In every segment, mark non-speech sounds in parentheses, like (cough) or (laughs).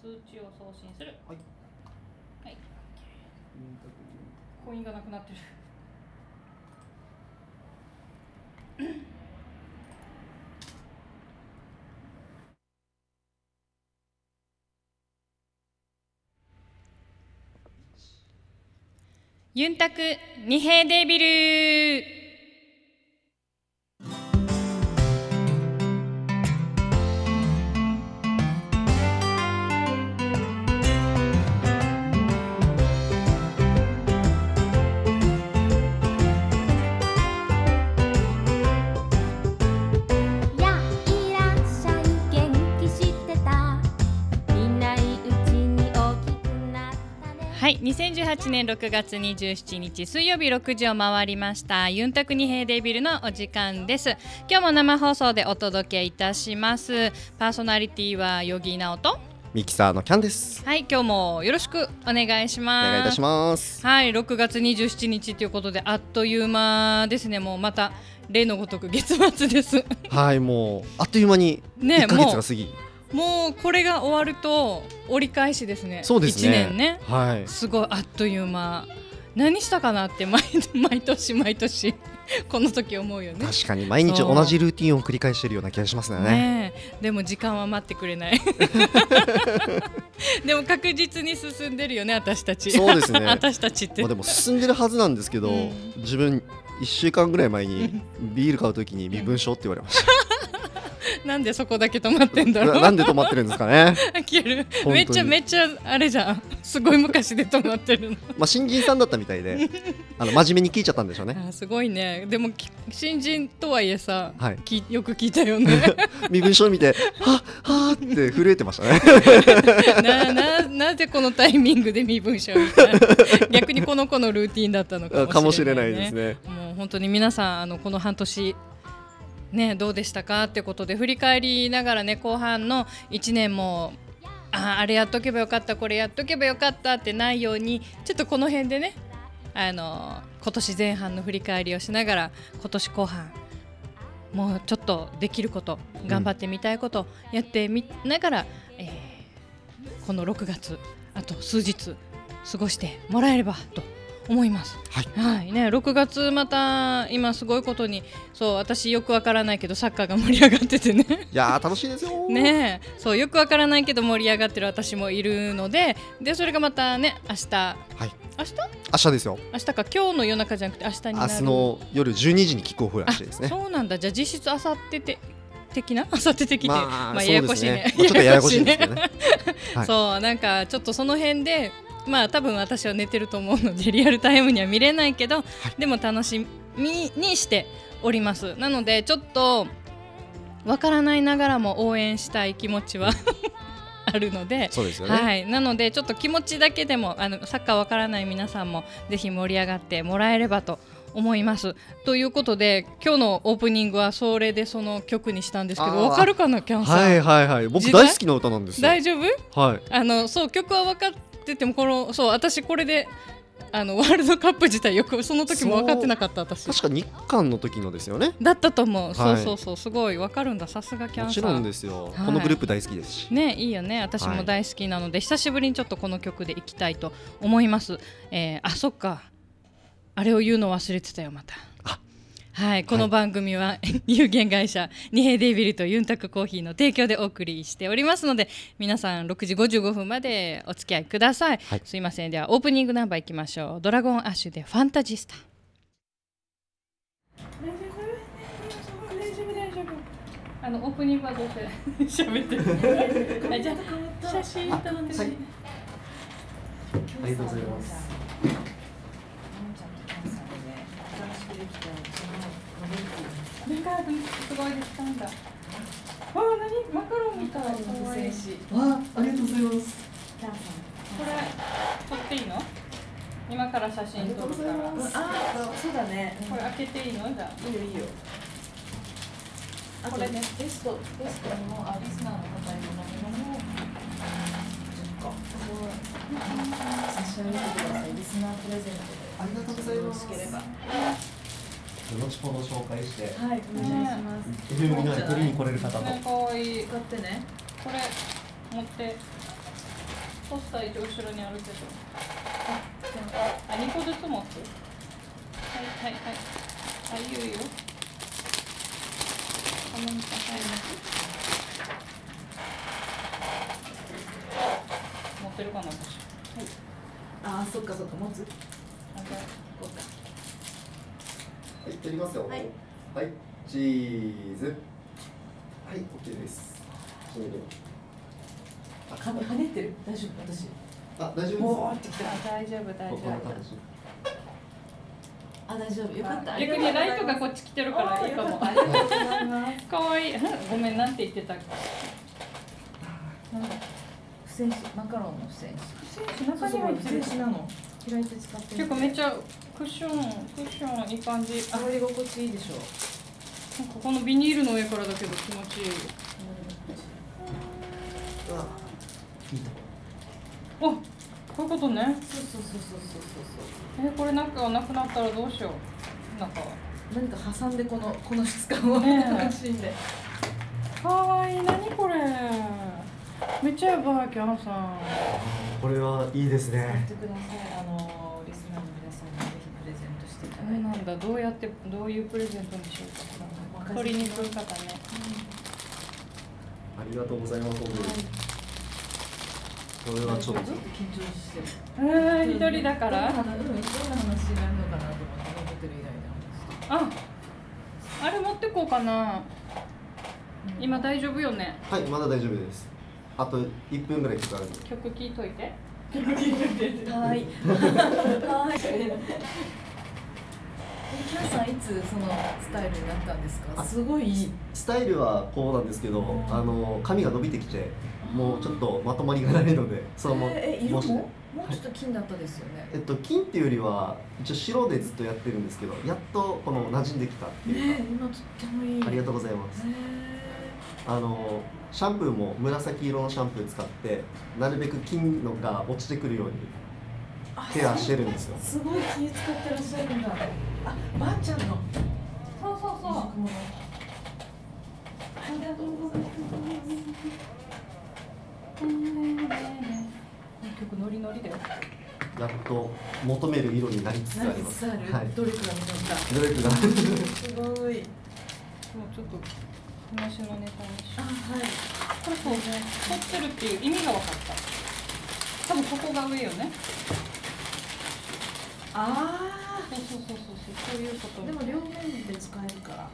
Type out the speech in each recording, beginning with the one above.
通知を送信する。はい。はい。コインがなくなってる。ユンタク二平デビル2018年6月27日水曜日6時を回りました。ユンタク二平デビルのお時間です。今日も生放送でお届けいたします。パーソナリティはヨギナオとミキサーのキャンです。はい、今日もよろしくお願いしおます。願いいたします。はい、6月27日ということであっという間ですね。もうまた例のごとく月末です。はいもうあっという間にね1ヶ月が過ぎもうこれが終わると折り返しですね。そうですね。1年ね。はい。すごい。あっという間。何したかなって毎 (laughs) 毎年毎年 (laughs) この時思うよね。確かに毎日同じルーティンを繰り返しているような気がしますね。ねえ。でも時間は待ってくれない。(laughs) でも確実に進んでるよね私たち。そうですね。私たちって。まあでも進んでるはずなんですけど、うん。自分1週間ぐらい前にビール買うときに身分証って言われまし (laughs) なんでそこだけ止まってんだたろう。ななんで止まってるんですかね。(laughs) 飽きる。めっちゃめっちゃあれじゃん。すごい昔で止まってるの。まあ新人さんだったみたいで (laughs) あの真面目に聞いちゃったんでしょうね。あすごいね。でもき新人とはいえさ、はい。きよく聞いたよね。身分証見てはっはーって震えてましたね。なななぜこのタイミングで身分証みた？いな逆にこの子のルーティンだったのかかもしれな、もしれないいね、ですね。もう本当に皆さんあのこの半年ねどうでしたかってことで振り返りながらね後半の1年もああれやっとけばよかったこれやっとけばよかったってないようにちょっとこの辺でねあの今年前半の振り返りをしながら今年後半もうちょっとできること頑張ってみたいことやってみながら、えーこの6月あと数日過ごしてもらえればと思います。はい。はい。ね、6月また今すごいことにそう私よくわからないけどサッカーが盛り上がっててね。いやー楽しいですよ。(laughs) ね。えそうよくわからないけど盛り上がってる私もいるのででそれがまたね明日。はい。明日？明日ですよ。明日か。今日の夜中じゃなくて明日になる。明日の夜12時にキックオフらしいですね。そうなんだ。じゃあ実質あさってて的な？(laughs) あさって的で、まあまあ、ややこしいね。そうですまあちょっとややこしいね。(laughs) はい。そうなんかちょっとその辺でまあ多分私は寝てると思うので (laughs) リアルタイムには見れないけど、でも楽しみにしております。なのでちょっとわからないながらも応援したい気持ちは (laughs) あるのでそうですよね、はい、なのでちょっと気持ちだけでもあのサッカーわからない皆さんもぜひ盛り上がってもらえればと思います。ということで今日のオープニングはそれでその曲にしたんですけどわかるかなキャンさん、はいはいはい。僕大好きな歌なんですよ。大丈夫？はい。あのそう曲は分かっててもこのそう私これであのワールドカップ自体よくその時も分かってなかった私。確か日韓の時のですよね。だったと思う、そうはい。そうそうすごい分かるんだ。さすがキャンさん。もちろんですよ、はい。このグループ大好きですし。ねいいよね。私も大好きなので、久しぶりにちょっとこの曲でいきたいと思います、えーあそっか。あれを言うの忘れてたよまた。あはい、この番組は (laughs) 有限会社二平デイビルとユンタクコーヒーの提供でお送りしておりますので皆さん6時55分までお付き合いください、はい。すいません。ではオープニングナンバーいきましょう。ドラゴンアッシュでファンタジスタ。大丈夫大丈夫。大丈夫あのオープニングはどうせ (laughs) 喋ってる (laughs) あじゃあ写真撮って。はい。ありがとうございますなんかすごいですかんだ。あ、何？マカロンみたい。可愛いし。わあありがとうございますこれ撮っていいの？今から写真撮るから。あ、そうだね。これ開けていいの？じゃいいよいいよ。これねゲストゲストにもあリスナーの方にも飲み物をそっか。差し上げてください。リスナープレゼントで。ありがとうございよろますしければ。後ほど紹介してはい、お願いします。FM に取りに来れる方とあ。ね、可愛い。使ってね。これ持って。ポスター一応後ろにあるけどああ2個ずつ持つ？はいはいはいあいいよいいよ頼むかはい持ってるかな私あーそっかそっか持つはいやりますよ。はい。はい。チーズ。はい OK です。それであ髪跳ねてる。大丈夫？私。あ大丈夫もうです。ってきたあ大丈夫大丈夫。形あ大丈夫。よかった。逆にライトがこっち来てるからいいかも。ありがとうございいい。ごめんなんて言ってた。っけなんだ。不戦士。マカロンの不戦士。中に入ってる不戦士なの？開いて使って結構めっちゃクッションクッションいい感じ。あ触り心地いいでしょ。なんかこのビニールの上からだけど気持ちいい。うわいい。とおこういうことね。そうそうそうそうそうそう。えこれなんかなくなったらどうしよう。なんか何か挟んでこのこの質感を。楽しんで。かわいい。何これ。めっちゃやばいキャンさんこれはいいです使っね。てくださいあのリスナーの皆さんにぜひプレゼントしていたえだいて。なんだどうやってどういうプレゼントにしようか？取りに来る方ね。ありがとうございます本当にこれはちょっと緊張して。るえー、一人だから？どんな話になるのかなと思ってホテル以外で話してああれ持ってこうかな。今大丈夫よね？はいまだ大丈夫ですあと1分ぐらいかかるんで曲聴いといてはい。はい。え、キャンさんいつそのスタイルになったんですか？あすごいいい。スタイルはこうなんですけどあの髪が伸びてきてもうちょっとまとまりがないので (laughs) そのままえ、え色もしももうちょっと金だったですよね。えっと金っていうよりは一応白でずっとやってるんですけどやっとこの馴染んできたっていうか、ね、今とってもいい。ありがとうごございますへあのシャンプーも紫色のシャンプー使ってなるべく金のが落ちてくるようにーケアしてるんですよあすごい気使ってらっしゃるんだ。あ、ばあちゃんの。そうそうそうもの。曲ノリノリだよやっと求める色になりつつありますはいどれくらいのった。どれかがすごい。もうちょっと話のネタにしあ、よはい。うこれそうね撮ってるっていう意味が分かった多分ここが上よねあそうそうそうそうそうそういうことあ。でも両面で使えるから。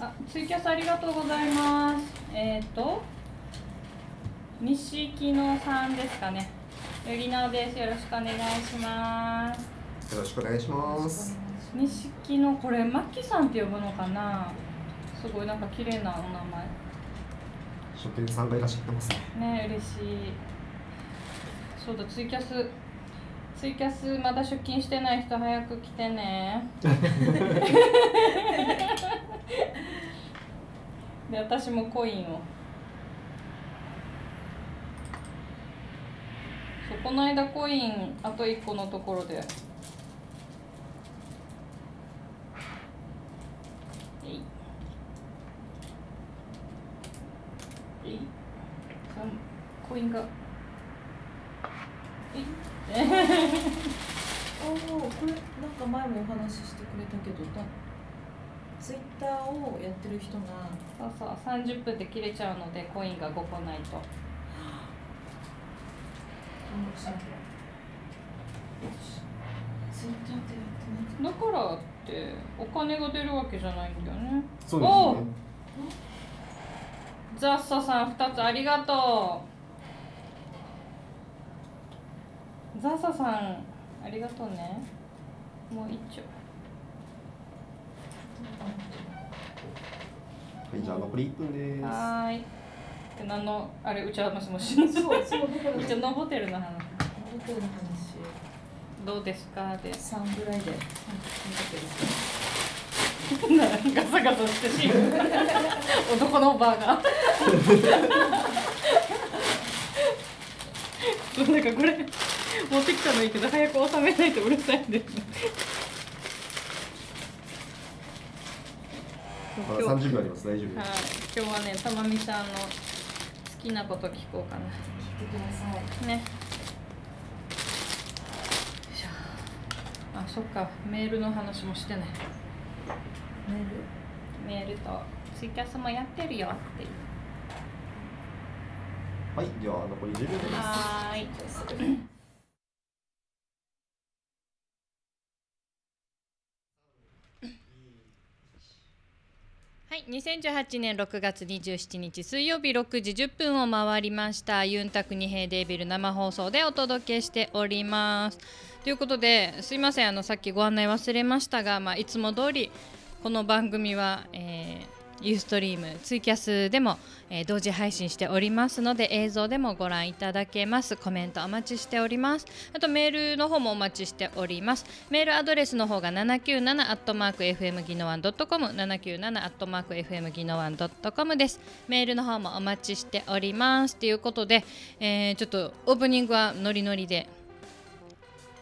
あ、ツイキャスありがとうございます。えっ、ー、と、西木野さんですかね。ゆりなおです。よろしくお願いします。よろしくお願いします西木野、これ、マッキさんって呼ぶのかな？すごいなんか綺麗なお名書店さんがいらっしゃってますね前。ね、嬉しい。そうだ、ツイキャス。ツイキャスまだ出勤してない人早く来てね。(laughs) で私もコインをそうこの間コインあと1個のところでえいえい？さんコインが。えい？(laughs) おお、これなんか前もお話ししてくれたけど、だツイッターをやってる人が。そうそう30分で切れちゃうのでコインが5個ないと。登録しなきゃ。ツイッターでやってない？だからってお金が出るわけじゃないんだよね。そうおですねザッサさん2つありがとう。ザッサさんありがとうね。もう一丁。はいじゃあ残り1分です。はーい。で何のあれうちはもしもしそう、そう、うちノボテルの話。ホテルの話。どうですか？で。三ぐらいで。(laughs) ガサガサしてし (laughs) 男のバーが。そうなんかこれ持ってきたのいいけど早く収めないとうるさいんですまだ30秒あります。大丈夫。はい、今日はね、たまみさんの好きなこと聞こうかな。聞いてください。ね。よいしょ。あそっか。メールの話もしてないメール。メールとツイキャスもやってるよっていう。はいでは残り10秒です。はーい。はい、2018年6月27日水曜日6時10分を回りましたユンタク二平デービル生放送でお届けしております。ということですいませんあのさっきご案内忘れましたが、まあ、いつも通りこの番組は、えーユーストリームツイキャスでも、えー同時配信しておりますので映像でもご覧いただけます。コメントお待ちしております。あとメールの方もお待ちしております。メールアドレスの方が 797-fm ギノワン .com 797-fm ギノワン .com です。メールの方もお待ちしております。ということで、えーちょっとオープニングはノリノリで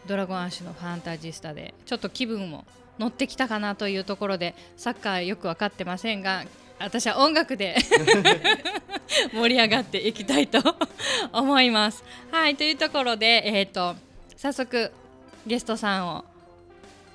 ドラゴンアッシュのファンタジスタでちょっと気分も乗ってきたかなというところでサッカーよく分かってませんが私は音楽で (laughs) 盛り上がっていきたいと思います。はいというところで、えー、と早速ゲストさんを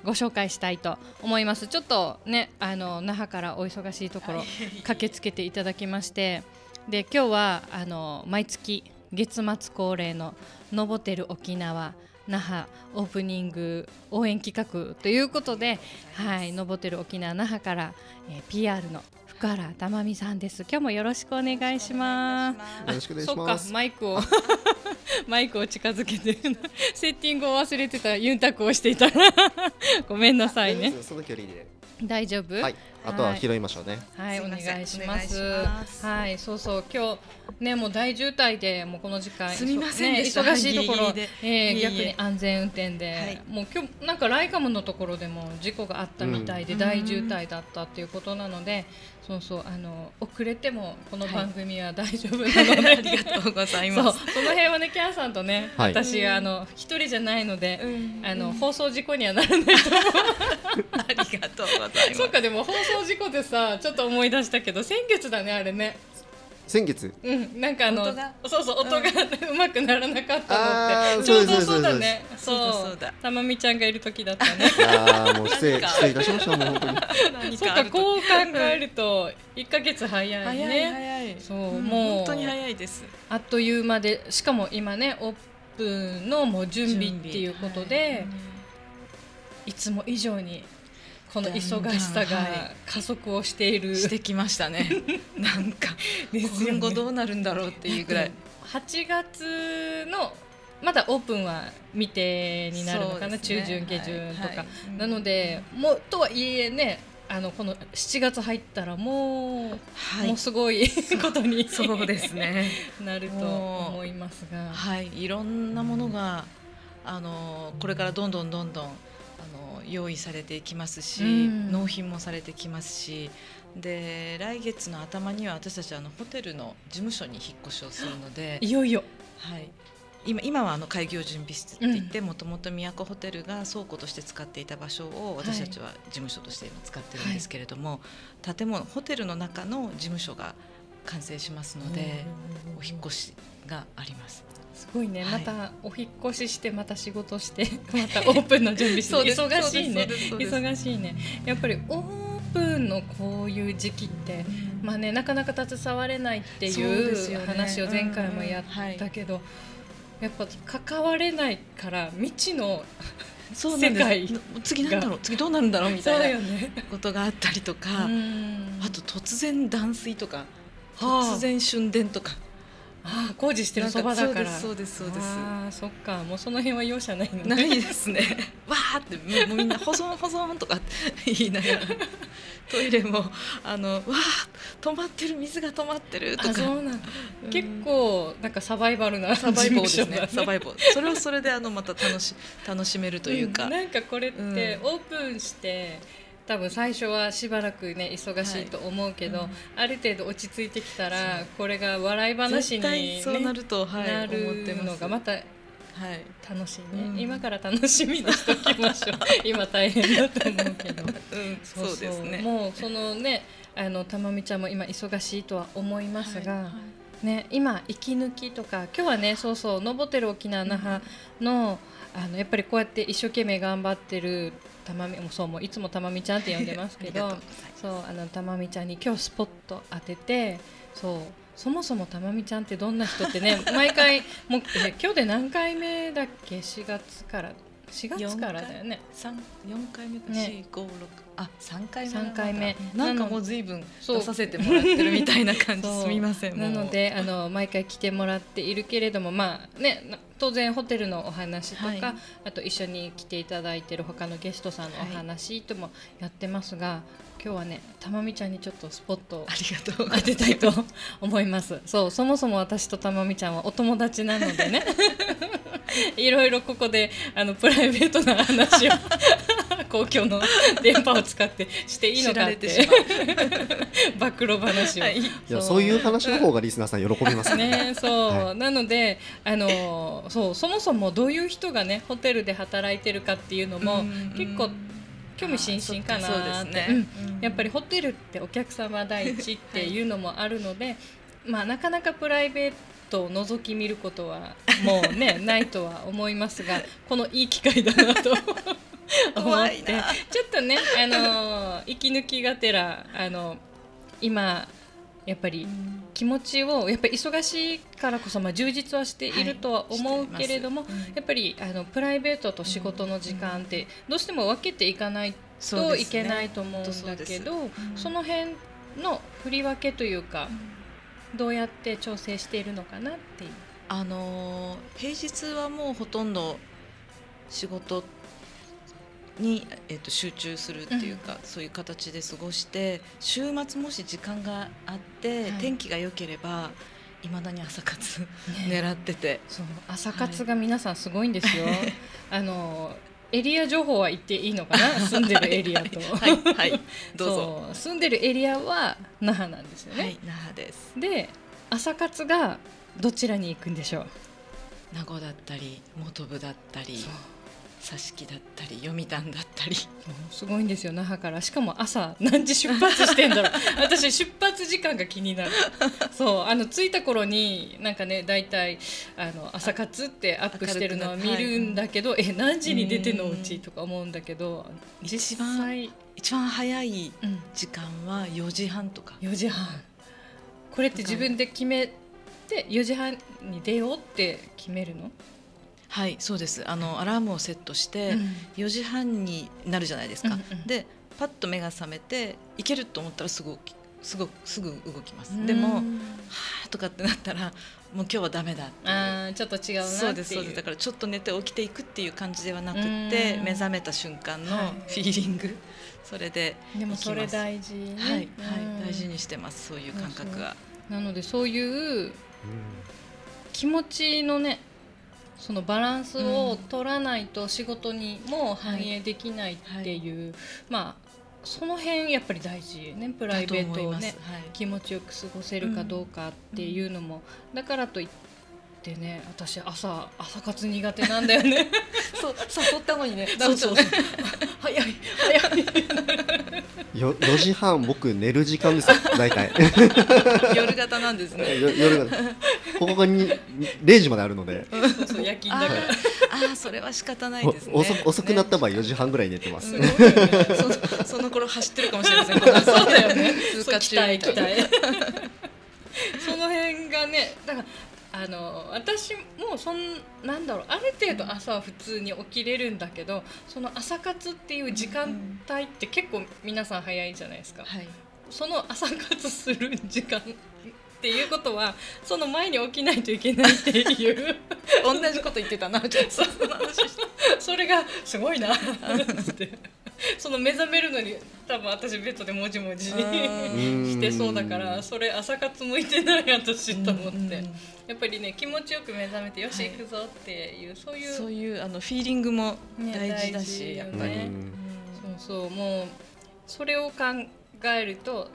ご紹介したいと思います。ちょっとねあの那覇からお忙しいところ駆けつけていただきましてで今日はあの毎月月末恒例の「のぼてる沖縄」那覇オープニング応援企画ということで、はい、のぼてる沖縄那覇から、えー PR の福原珠美さんです。今日もよろしくお願いします。よろしくお願いしそっかますマイクを (laughs) マイクを近づけてセッティングを忘れてたユンタクをしていたらごめんなさいねその距離で (laughs) 大丈夫？はい。あとは拾いましょうね。はい、おすいません願いします。お願いします。はい、そうそう、今日ね、もう大渋滞で、もうこの時間。すみませんでした。ね、忙しいところ、ギリギリで。えー逆に安全運転で、はい。もう今日、なんかライカムのところでも事故があったみたいで、うん。大渋滞だったっていうことなので。そうそう、あの、遅れても、この番組は大丈夫なので、(laughs) ありがとうございますその辺はね、キャンさんとね、はい私、あの、一人じゃないので。うんあの、放送事故にはならないと思う。(laughs) ありがとうございます (laughs) そっか、でも放送事故でさ、ちょっと思い出したけど、先月だね、あれね。先月？うん、なんかあの音が？そうそう音がうまくならなかったのって。ちょうどそうだね。そうそう。だたまみちゃんがいる時だったね。いやーもう失礼失礼いたしましたもう本当に。何そっあるとかこう考えると一ヶ月早いね。早い早い。そう、んもう。本当に早いです。あっという間でしかも今ねオープンのもう準備っていうことで、い、つも以上にこの忙しさが加速をしている、してきましたね。(laughs) なんか今後どうなるんだろうっていうぐらい。8月のまだオープンは未定になるのかな、ね。中旬下旬とか、はい。はい。なのでもうとはいえねあのこの7月入ったらもう、はい。もうすごいことにそうですね。(laughs) なると思いますが、はい。いろんなものがあのこれからどんどんどんどん用意されていきますし、うん。納品もされてきますしで来月の頭には私たちあのホテルの事務所に引っ越しをするのでいよいよ。はい、今今はあの開業準備室って言ってもともと都ホテルが倉庫として使っていた場所を私たちは事務所として今使ってるんですけれども、建物ホテルの中の事務所が完成しますので、お引っ越しがあります。すごいね、はい。またお引っ越ししてまた仕事して (laughs) またオープンの準備して忙しいね。忙しいね。やっぱりオープンのこういう時期ってまあね、なかなか携われないっていう話を前回もやったけど、やっぱ関われないから未知のそう世界次なんだろう次どうなるんだろうみたいなね。ことがあったりとか、うん。あと突然断水とか、はあ。突然春電とか。ああ工事してるそばだから。そうですそうですそうです。ああそっか。もうその辺は容赦ないのね。ないですね。(laughs) わーってもうみんな保存保存とか言いながら。(laughs) トイレもあのわー止まってる水が止まってるとか。結構なんかサバイバルなサバイボーです事務所だね。サバイボーそれはそれであのまた楽し楽しめるというか、ん。なんかこれってうん。オープンして、多分最初はしばらくね忙しいと思うけど、はい。うんある程度落ち着いてきたらこれが笑い話に、ね、そうなると、はい、な思ってるのがまたはい楽しいね、うん。今から楽しみにしときましょう。(laughs) 今大変だと思うけど。うん、そうですね。もうそのねあのたまみちゃんも今忙しいとは思いますが、はい。はいね、今息抜きとか今日はねそうそう登ってる沖縄那覇の,、あのやっぱりこうやって一生懸命頑張ってるたまみもそうもういつもたまみちゃんって呼んでますけどそうあのたまみちゃんに今日スポット当ててそうそもそもたまみちゃんってどんな人ってね (laughs) 毎回もうえ今日で何回目だっけ？4月から4月からだよね。三四回目かね。四五六あ三回目三回目。なんかもう随分そう。出させてもらってるみたいな感じすみません。なのであの毎回来てもらっているけれどもまあねな当然ホテルのお話とか、はい。あと一緒に来ていただいてる他のゲストさんのお話ともやってますが、今日はねたまみちゃんにちょっとスポットをありがとう。当てたいと思います。そうそもそも私とたまみちゃんはお友達なのでね。(laughs) いろいろここであのプライベートな話を公共の電波を使ってしていいのかって暴露話を、はい。いやそういう話の方がリスナーさん喜びますね。ねそう、はい。なのであのそうそもそもどういう人がねホテルで働いてるかっていうのもうん結構興味津々かなって。そうですね。うん。やっぱりホテルってお客様第一っていうのもあるので、まあなかなかプライベートを覗き見ることはもうね (laughs) ないとは思いますがこのいい機会だなと (laughs) 怖いな。ちょっとね (laughs) あの息抜きがてらあの今やっぱり気持ちをやっぱり忙しいからこそ、まあ、充実はしているとは思うけれども、はいうん。やっぱりあのプライベートと仕事の時間ってどうしても分けていかないといけないと思うんだけどそ,、そうん。の辺の振り分けというか、どうやって調整しているのかなっていう。あのー平日はもうほとんど仕事に、えっと集中するっていうか、そういう形で過ごして週末もし時間があって、はい。天気が良ければいまだに朝活ね。狙ってて、そう。朝活が皆さんすごいんですよ。(laughs) あのエリア情報は言っていいのかな？(laughs) 住んでるエリアと。はい。はい。どうぞ。住んでるエリアは那覇なんですよね。はい。那覇です。で朝活がどちらに行くんでしょう？名護だったり本部だったりそう佐敷だったり読谷だったり。すごいんですよ那覇から。しかも朝何時出発してんだろう。(laughs) 私出発時間が気になる。そうあの着いた頃になんかね大体あの朝活ってアップしてるのは見るんだけど、え何時に出てんの？うちとか思うんだけど一実番際、一番早いうん、時間は4時半とか。4時半。これって自分で決めて4時半に出ようって決めるの、はいそうです。あのアラームをセットして、うん。4時半になるじゃないですか、うんうんでパッと目が覚めて行けると思ったらすぐ起きすぐすぐ動きます。でもはうんあとかってなったらもう今日はダメだあーちょっと違うなっていう。そうですそうです。だからちょっと寝て起きていくっていう感じではなくってうん。目覚めた瞬間のはい。フィーリング、それででもそれ大事ね、はい、はいうん。大事にしてます。そういう感覚が。なのでそういう気持ちのねそのバランスを取らないと仕事にも反映できないっていう、まあその辺やっぱり大事ねプライベートをねはい。気持ちよく過ごせるかどうかっていうのも、だからといってね私朝朝活苦手なんだよね。(laughs) そう誘ったのにね。そうそうそう。(laughs) 早い早いよ4時半僕寝る時間です。よ大体。(laughs) 夜型なんですね。(laughs) よ夜がここがに0時まであるので、そうそう夜勤だあから。ーあーそれは仕方ないですね。お遅く遅くなった場合ね。4時半ぐらい寝てます、ねそその頃走ってるかもしれません。(laughs) そうだよね。通過中そう期待期待その辺がねだからあの私もそんなんだろうある程度朝は普通に起きれるんだけどその朝活っていう時間帯って結構皆さん早いじゃないですか、はい。その朝活する時間っていうことはその前に起きないといけないっていう。同じこと言ってたな。ちょっと。そそれがすごいな。っ (laughs) てその目覚めるのに多分私ベッドでもじもじ (laughs) ん。してそうだからそれ朝活向いてない私と思って。うん。やっぱりね気持ちよく目覚めてよしはい行くぞっていうそういうそういうあのフィーリングもね大事だし、やっぱり。うんそうそうもうそれを考えると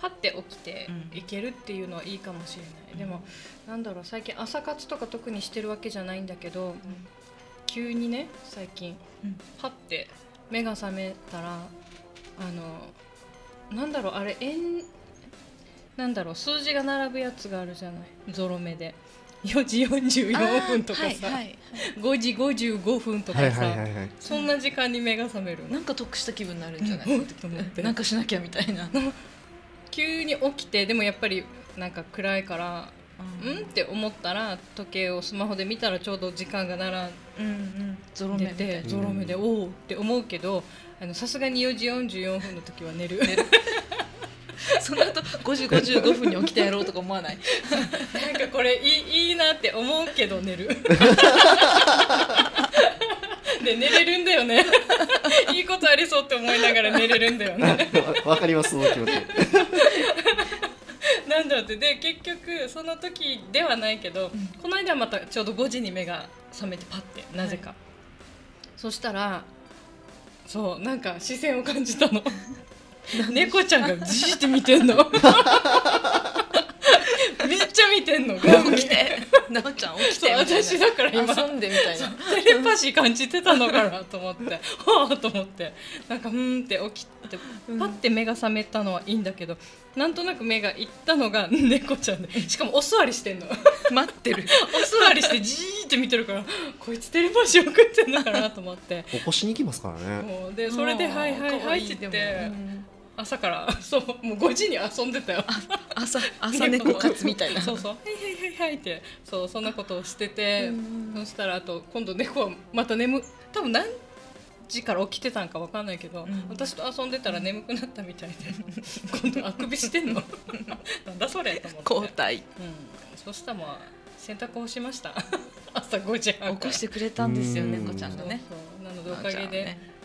パッて起きてうん。いけるっていうのはいいかもしれない、でもなんだろう最近朝活とか特にしてるわけじゃないんだけど急にね最近うん。パッて目が覚めたらあのなんだろうあれえんなんだろう数字が並ぶやつがあるじゃない？ゾロ目で。4時44分とかさ、はいはい5時55分とかさ、はいはいはいはい。そんな時間に目が覚めるなんか得した気分になるんじゃない、うん。(laughs) と思って。なんかしなきゃみたいな、(laughs) 急に起きてでもやっぱりなんか暗いからううんって思ったら時計をスマホで見たらちょうど時間が並んうんうん。ゾロ目でてゾロ目でおおって思うけどあのさすがに4時44分の時は寝る。(laughs) その後5時55分に起きてやろうとか思わない？(laughs) なんかこれいいいいなって思うけど寝る (laughs) で寝れるんだよね。(laughs) いいことありそうって思いながら寝れるんだよね。わ (laughs) わかりますその気持ち。(laughs) なんだろうって。で結局その時ではないけど、この間またちょうど5時に目が覚めてパッてなぜか、そしたらそうなんか視線を感じたの。猫ちゃんがじーって見てんの見てんの画面起きて。なおちゃん起きてみたいな。私だから今。遊んでみたいな。テレパシー感じてたのかなと思って。はあと思って。なんかうーんって起きてパッて目が覚めたのはいいんだけどなんとなく目がいったのが (laughs) 猫ちゃんでしかもお座りしてんの。待ってる。お座りしてじーって見てるからこいつテレパシー送ってんのかなと思って。起こしに行きますからね。もう。でそれで「はいはいはい」って言って朝からそうもう5時に遊んでたよ。朝朝猫活みたいな。そうそう「はいはいはいはい」ってそうそんなことをしててそしたらあと今度猫はまた眠多分何時から起きてたんかわかんないけど、ん。私と遊んでたら眠くなったみたいで今度あくびしてんの。(laughs) なんだそれと思って、交代。うん、そしたらまあ洗濯をしました。(laughs) 朝5時半から。起こしてくれたんですようん。猫ちゃんがね。そうそう。なのでおかげでね。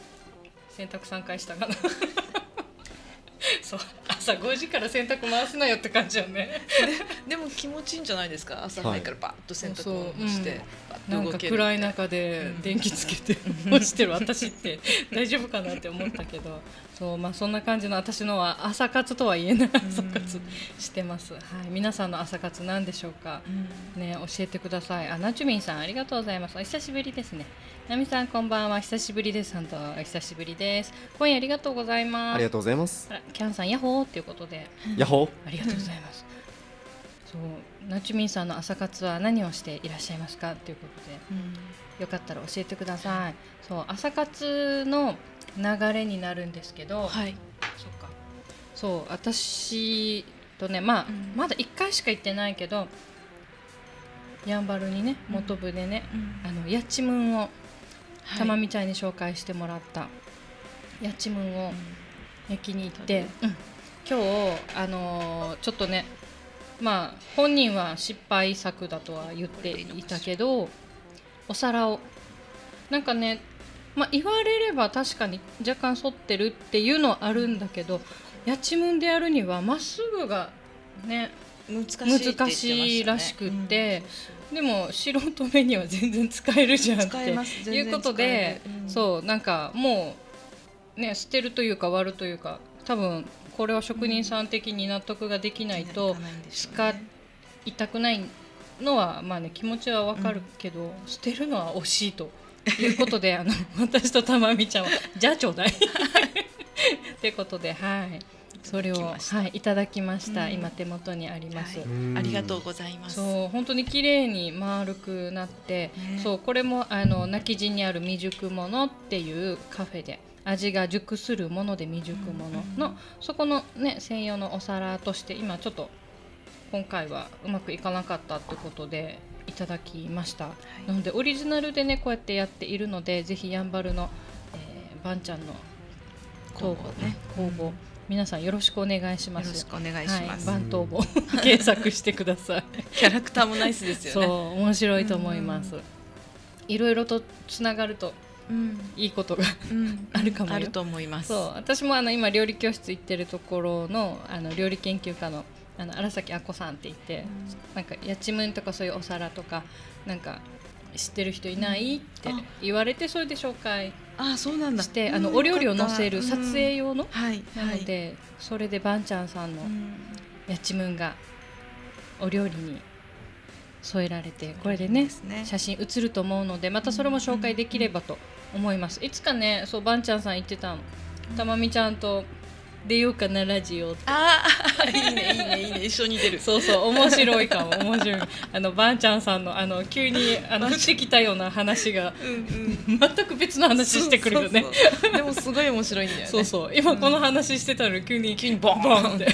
洗濯3回したかな (laughs) そう。朝5時から洗濯回すなよって感じよね。(laughs) でも気持ちいいんじゃないですか？朝早いからバッと洗濯をしてう。んバッなん暗い中で電気つけて干してる私って大丈夫かなって思ったけど。そうまあそんな感じの私のは朝活とは言えない。朝活してます、はい、皆さんの朝活なんでしょうか？ね教えてください。あなちゅみんさんありがとうございます。お久しぶりですねなみさんこんばんは。久しぶりです。本当お久しぶりです。今夜ありがとうございます。ありがとうございます。キャンさんヤッホーっていうことで。ヤッホー。ありがとうございます。そう、なちゅみんさんの朝活は何をしていらっしゃいますかということで、よかったら教えてください。そう、朝活の流れになるんですけど、はい。そっか。そう、私とね、まあ、うん。まだ一回しか行ってないけど。やんばるにね、元部でね、あのやちむんを、たまみちゃんに紹介してもらった。やちむんを焼きに行って、うん。今日あのーちょっとねまあ本人は失敗作だとは言っていたけどお皿を。なんかねまあ言われれば確かに若干反ってるっていうのはあるんだけどやちむんでやるにはまっすぐがね難しいらしくってでも素人目には全然使えるじゃんっていうことで、うん。そうなんかもうね捨てるというか割るというか多分これは職人さん的に納得ができないと使ね。いたくないのはまあね気持ちはわかるけど、捨てるのは惜しいということであの私とたまみちゃんはじゃあちょうだい。ってことではいそれをはいいただきました、うん。今手元にあります。はい。うん。ありがとうございます。そう本当に綺麗に丸くなって、ね。そうこれもあの泣き地にある未熟者っていうカフェで味が熟するもので未熟者の、うん。そこのね専用のお皿として今ちょっと今回はうまくいかなかったってことでいただきました、い。なのでオリジナルでねこうやってやっているのでぜひやんばるの、えー、ばんちゃんの工房ね。工房皆さんよろしくお願いします。よろしくお願いします、はい、番頭房検索してください。キャラクターもナイスですよそうね面白いと思います。いろいろとつながるとうん。いいことがうん。あるかもよ。あると思います。そう私もあの今料理教室行ってるところのあの料理研究家のあの荒崎あこさんって言って、なんかやちむんとかそういうお皿とかなんか知ってる人いない？ってあ。言われてそれで紹介あそうなんだ。してあうんのお料理を載せる撮影用の、はいなので、それでばんちゃんさんのうん。やちむんがお料理に添えられてこれでね写真写ると思うのでまたそれも紹介できればと思います。いつかねそうばんちゃんさん言ってたの。たまみちゃんと出ようかなラジオああ (laughs) いいねいいねいいね。一緒に出る。そうそう面白いかも面白い。(laughs) あのばんちゃんさんのあの急にあの降ってきたような話がうんうん。全く別の話してくるよね。そうそうそうでもすごい面白いんだよね。そうそう今この話してたのに急に急にボーンボンって。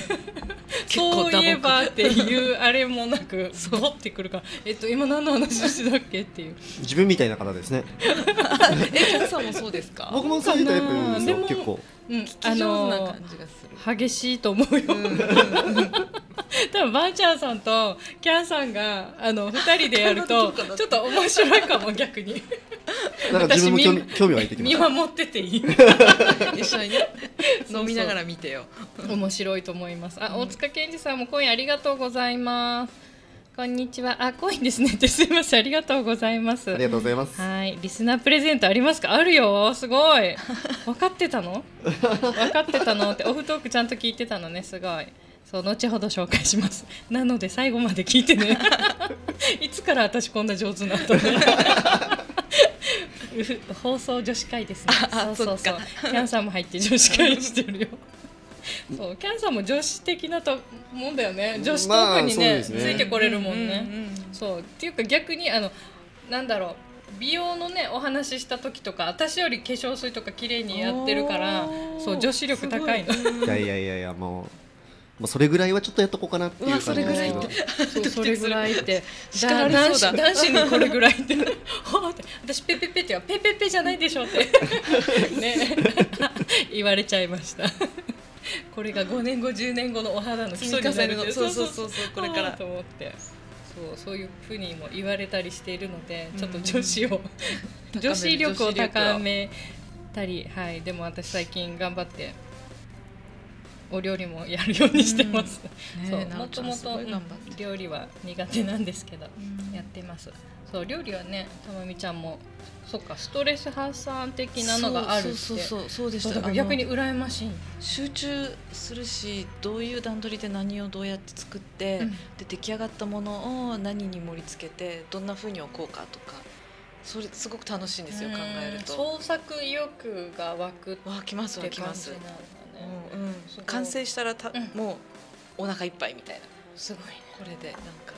そういえばっていうあれもなくボってくるからえっと今何の話してたっけっていう。自分みたいな方ですね。(laughs) えキャンさんもそうですか？僕もそういうタイプですよ結構。うん聞き上手な感じがする。激しいと思うよ、(laughs) 多分ばあちゃんさんとキャンさんがあの二人でやるとちょっと面白いかも逆に。なんか自分も興味私興味湧いてきま見守ってていい。(laughs) 一緒にね。飲みながら見てよ。面白いと思います。あ大塚健二さんもコインありがとうございますこんにちはあコインですね (laughs) すいませんありがとうございますありがとうございますはい、リスナープレゼントありますか？あるよ、すごい。分かってたの？(laughs) 分かってたのって、オフトークちゃんと聞いてたのね、すごい。そう、後ほど紹介します。なので、最後まで聞いてね。(laughs) いつから私こんな上手なったの？う放送女子会ですね。あそうそうそう。キャンさんも入って女子会してるよ。そう、キャンさんも女子的なともんだよね。女子トークにね、まあね。ついてこれるもんね。うんうんうんそう。っていうか逆にあのなんだろう。美容のねお話しした時とか私より化粧水とか綺麗にやってるからそう女子力高いの。すごい。やいやいやいやもうもうそれぐらいはちょっとやっとこうかなっていうそれぐらいっです。それぐらいって。叱られそうだ。男子 (laughs) 男子にこれぐらい (laughs) って。私ペペペって言う。ペペペじゃないでしょって。(laughs) ね。言われちゃいました (laughs) これが5年後10年後のお肌の基礎になるのそうそうそうそうこれから。と思って。そうそういうふうにも言われたりしているのでちょっと女子を、(laughs) 女子力を。高めたりはい。でも私最近頑張ってお料理もやるようにしてます、そううん。ねえなもともと料理は苦手なんですけど、んやってます。そう料理はねたまみちゃんもそっかストレス発散的なのがあるって。そうそうそうそうでした逆に羨ましい。集中するしどういう段取りで何をどうやって作って、うん。で出来上がったものを何に盛り付けてどんな風に置こうかとかそれすごく楽しいんですよ考えると。創作意欲が湧くっ湧きます湧てきます完成したらた、うん。もうお腹いっぱいみたいな。すごいね。これでなんか。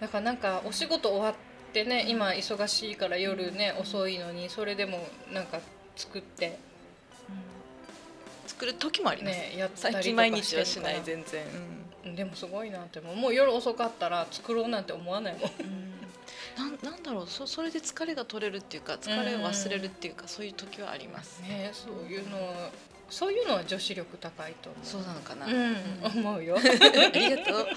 だからなんかお仕事終わってね今忙しいから夜ね遅いのにそれでもなんか作って。作る時もあります、ねやったりとか最近毎日はしない全然、でもすごいなってもう。もう夜遅かったら作ろうなんて思わないもん。うん。なんなんだろう。そそれで疲れが取れるっていうか疲れを忘れるっていうか、そういう時はあります、ねそういうのそういうのは女子力高いと思う。そうなのかな、うん、思うよ。(laughs) ありがとう。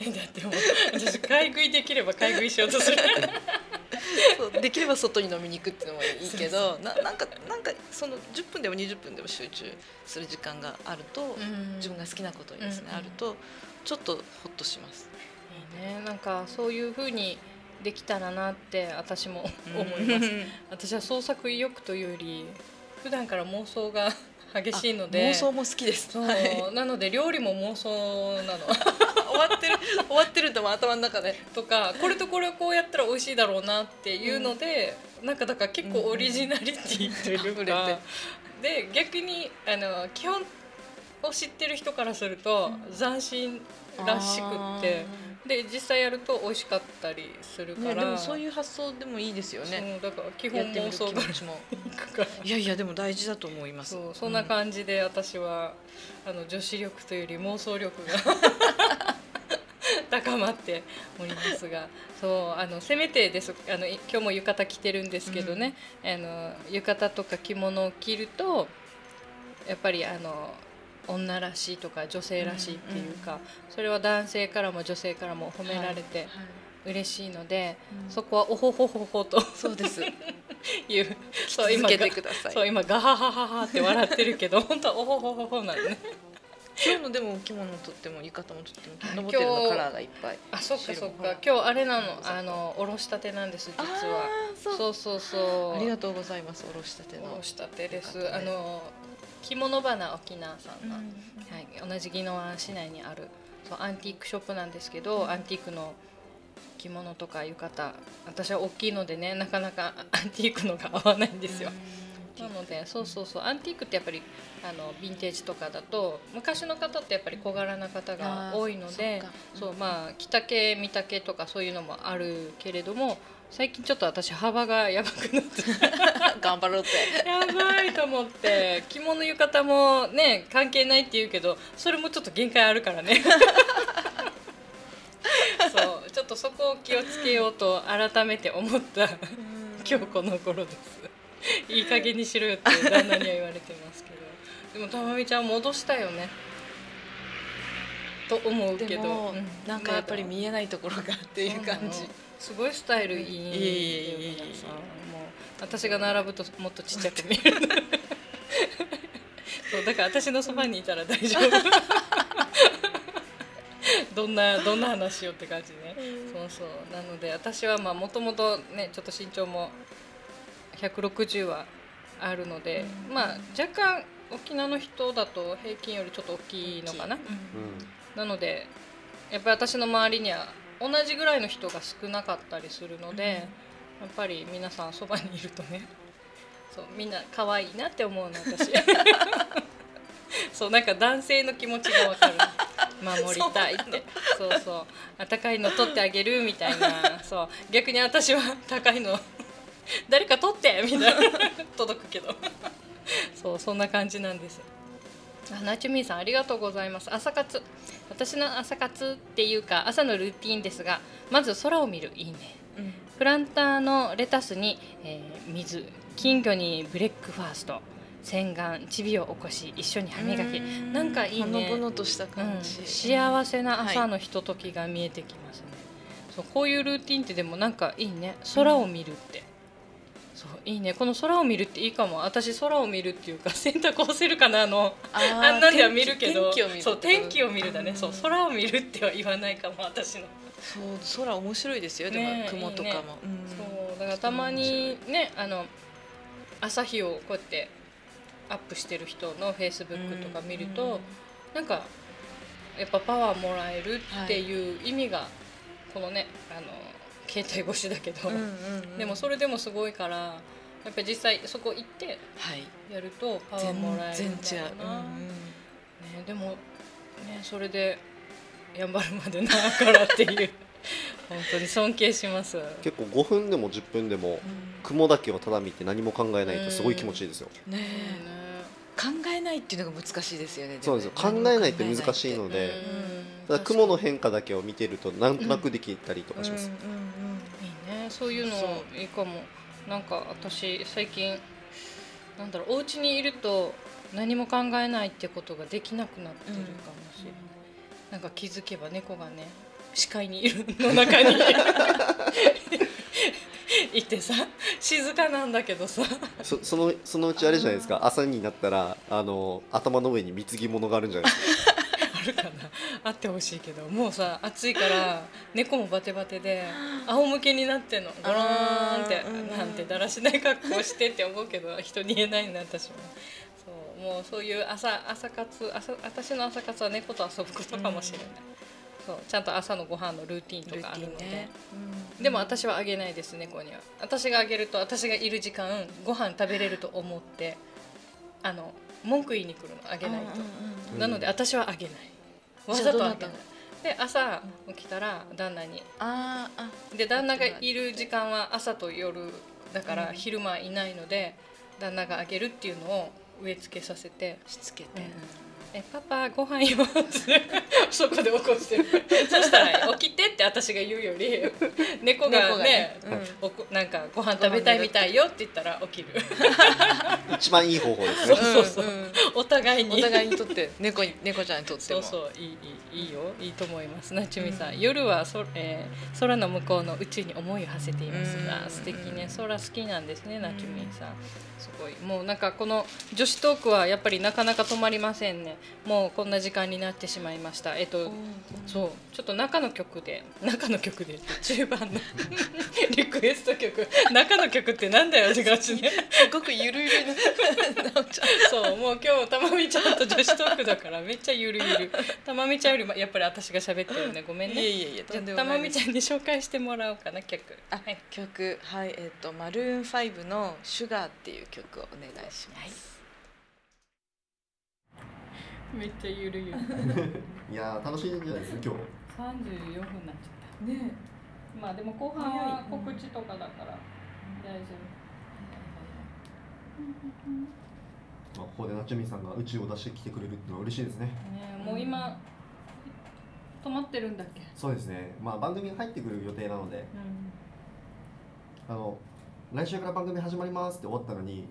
えだってもう私買い食いできれば買い食いしようとする。(laughs) そうできれば外に飲みに行くっていうのもいいけどななんかなんかその10分でも20分でも集中する時間があると、自分が好きなことにですね、うんあるとちょっとほっとします。いいね。なんかそういう風にできたらなって私も思います。私は創作意欲というより普段から妄想が激しいので。妄想も好きです。そう、はい。なので料理も妄想なの。(laughs) 終わってる終わってるんだもん頭の中で。とかこれとこれをこうやったら美味しいだろうなっていうので、なんかだから結構オリジナリティといううん。(laughs) か、で逆にあの基本を知ってる人からすると斬新らしくってで実際やると美味しかったりするから、ね、でもそういう発想でもいいですよね。だから基本妄想が気持ちも。いやいやでも大事だと思います。そんな感じで私は、あの女子力というより妄想力が (laughs) 高まっておりますがそうあのせめてです。あのい今日も浴衣着てるんですけどね、あの浴衣とか着物を着るとやっぱりあの女らしいとか女性らしいっていうか、それは男性からも女性からも褒められて嬉しいので、そこはおほほほほとそうです。(laughs) いうそう今続けてがください。そう今ガハハハハって笑ってるけど (laughs) 本当はおほほほほなんで。ね今日のでもお着物とっても浴衣もとってもあノボテルのカラーがいっぱい。あそっかそっか。白今日あれなのあのおろしたてなんです実は。そう。そうそうありがとうございます。おろしたての。おろしたてです。あの着物花沖縄さんの、うんはい、同じ宜野湾市内にあるそうアンティークショップなんですけど、アンティークの着物とか浴衣私は大きいのでねなかなか (laughs) アンティークのが合わないんですよ、なのでそうそうそうアンティークってやっぱりあのヴィンテージとかだと昔の方ってやっぱり小柄な方が多いのでそそうまあ着丈見丈とかそういうのもあるけれども最近ちょっと私幅がやばくなって。(laughs) 頑張ろうって。やばいと思って。着物浴衣もね関係ないって言うけどそれもちょっと限界あるからね。(laughs) そう。ちょっとそこを気をつけようと改めて思った。今日この頃です。いい加減にしろよって旦那には言われてますけど。でもたまみちゃん戻したよねと思うけど。なんかやっぱり見えないところがっていう感じ。すごいスタイルいいいえい私が並ぶともっとちっちゃく見える。そうだから私のそばにいたら大丈夫。(laughs) どんなどんな話しようって感じね、そうそう。なので私はまあもともとねちょっと身長も160はあるので、まあ若干沖縄の人だと平均よりちょっと大きいのかな、うんなのでやっぱり私の周りには同じぐらいの人が少なかったりするので、やっぱり皆さんそばにいるとねそうみんな可愛いなって思うの私。(laughs) そうなんか男性の気持ちが分かる。守りたいって。そうそう。あ高いの取ってあげるみたいな。そう。逆に私は高いの誰か取ってみたいな。(laughs) 届くけど。そうそんな感じなんですあナチュミンさんありがとうございます。朝活。私の朝活っていうか朝のルーティンですがまず空を見る。いいね。うん。プランターのレタスに、えー水。金魚にブレックファースト。洗顔。チビを起こし一緒に歯磨き。なんかいいね。ほのとしたうん、感じ、幸せな朝のひとときが見えてきますね、そうこういうルーティンってでもなんかいいね。空を見るって、そういいね。この空を見るっていいかも。私空を見るっていうか (laughs) 洗濯干せるかなあの。あーあんなんでは見るけど。天気を見るそう天気を見るだね、うん。そう空を見るっては言わないかも私の、そう空面白いですよ。でも、ねえ雲とかも。いいね。そうだからたまにねあの朝日をこうやってアップしてる人のフェイスブックとか見ると、なんかやっぱパワーもらえるっていう意味が、このねあの携帯越しだけど、うんうんうん。でもそれでもすごいからやっぱり実際そこ行ってはい。やるとパワーもらえる全んだ然違う、ろうな、うんうん。ね、でもねそれでやんばるまでなからっていう。(laughs) 本当に尊敬します。結構5分でも10分でも雲だけをただ見て何も考えないとすごい気持ちいいですよ、ねね。え考えないっていうのが難しいですよねそうですよ。考えないって難しいのでうんただ雲の変化だけを見てるとなんとなくできたりとかします、いいねそういうのそいいかもなんか私最近なんだろうお家にいると何も考えないってことができなくなってるかもしれない、なんか気づけば猫がね視界にいるの中に。(laughs) いてさ静かなんだけどさ。そそのそのうちあれじゃないですか。朝になったらあの頭の上に貢ぎ物があるんじゃないですか。あるかな。あってほしいけどもうさ暑いから猫もバテバテで仰向けになってんの。ゴローンってなんてだらしない格好してって思うけど人に言えないな私も。そうもうそういう朝朝活朝私の朝活は猫と遊ぶことかもしれない、そうちゃんと朝のご飯のルーティンとかあるので、ティンね、でも私はあげないです猫には。私があげると私がいる時間ご飯食べれると思ってあの文句言いに来るのあげないと、うん。なので私はあげないわざとあげないで朝起きたら旦那に。あーあ。で旦那がいる時間は朝と夜だからうん。昼間いないので、旦那があげるっていうのを植え付けさせて。しつけて、「えパパご飯よ」ってそこで起こしてる。(laughs) そしたら「起きて」って私が言うより猫がね猫がね。おこなんかご飯食べたいみたいよって言ったら起きる。(laughs) 一番いい方法ですね。そうそうう。んうん。お互いに。お互いにとって猫に猫ちゃんにとっても。そうそういいいいいいよ。いいと思います。なちみさん、夜はそ、えー空の向こうの宇宙に思いを馳せていますうん。あ素敵ね。空好きなんですねなちみさん。すごい。もうなんかこの女子トークはやっぱりなかなか止まりませんねもうこんな時間になってしまいました。えっとそう。ちょっと中の曲で中の曲で中盤の (laughs) リクエスト曲。中の曲ってなんだよって感じねすごくゆるゆる。な (laughs) そうもう今日たまみちゃんと女子トークだからめっちゃゆるゆる。たまみちゃんよりもやっぱり私が喋ってるね。ごめんね。いえいえいえとんでもたまみちゃんに紹介してもらおうかな曲。あ、曲。はいえっ、とマルーン5のシュガーっていう曲をお願いします。めっちゃゆるゆるいやー楽しいんじゃないですか今日。34分になっちゃった。ねまあでも後半は告知とかだから大丈まあ、ここでナチュミンさんが宇宙を出してきてくれるっていうのは嬉しいですね。夫ねもう今止まってるんだっけ？そうですね。まあ番組が入ってくる予定なので。うん。あの来週から番組始まりますって終わったのに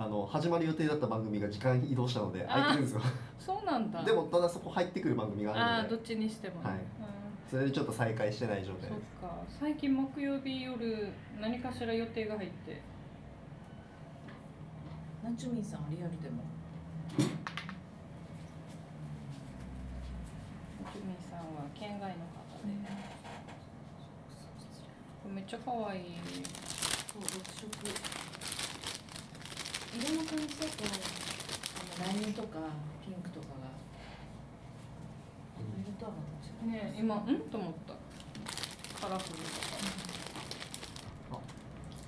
あの始まる予定だった番組が時間移動したので空いてるんですよ。そうなんだ。(laughs) でもただそこ入ってくる番組があるので。どっちにしても。ねはい。うん。それでちょっと再開してない状態そっか。最近木曜日夜何かしら予定が入って。ナチュミンさんはリアルでも。ジュミンさんは県外の方で、めっちゃ可愛い。そう6色色の感じだとあのラインとかピンクとかが。色とはまた違うね今うん？と思った。カラフルとか。